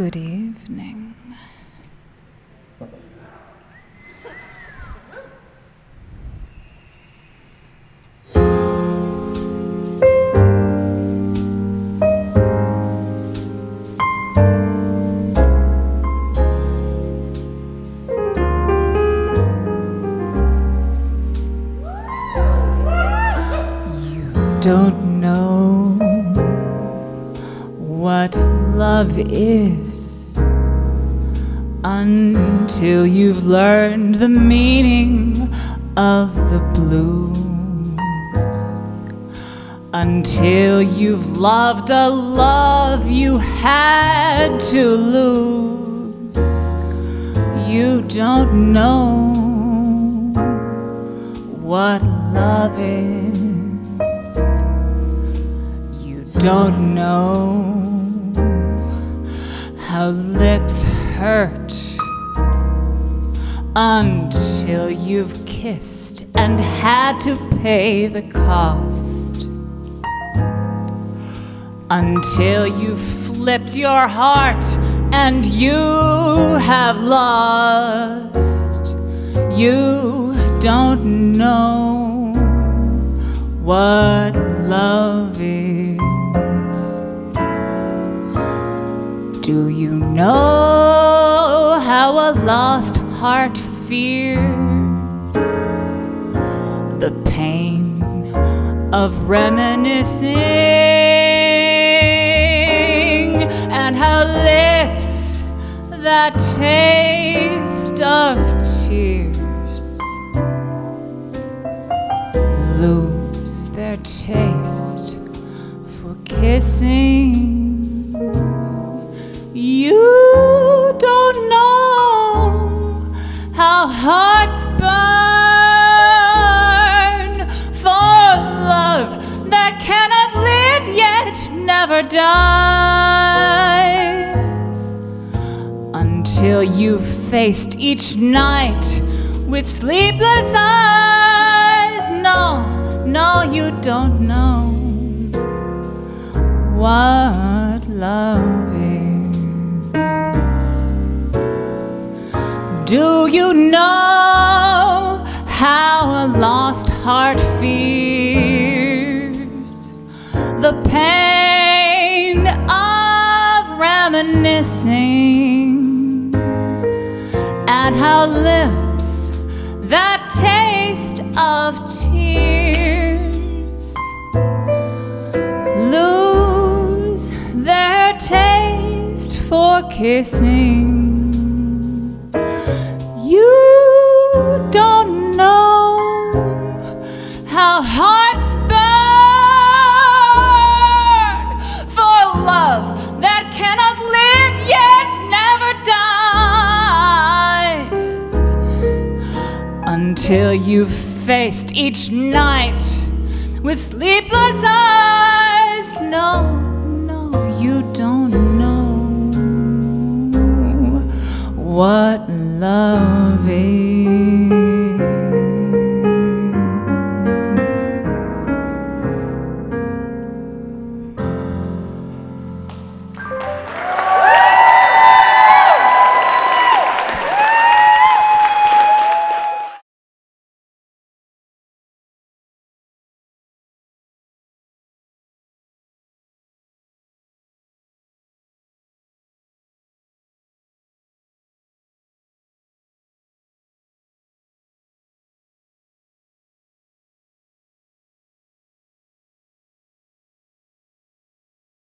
Good evening. You don't what love is until you've learned the meaning of the blues. Until you've loved a love you had to lose. You don't know what love is. You don't know how lips hurt until you've kissed and had to pay the cost. Until you've flipped your heart and you have lost. You don't know what love is. Do you know how a lost heart fears the pain of reminiscing and how lips that taste of tears lose their taste for kissing? Never dies until you've faced each night with sleepless eyes. No, no, you don't know what love is. Do you know how a lost heart fears the pain and how lips that taste of tears lose their taste for kissing? Until you've faced each night with sleepless eyes. No, no, you don't know what love is.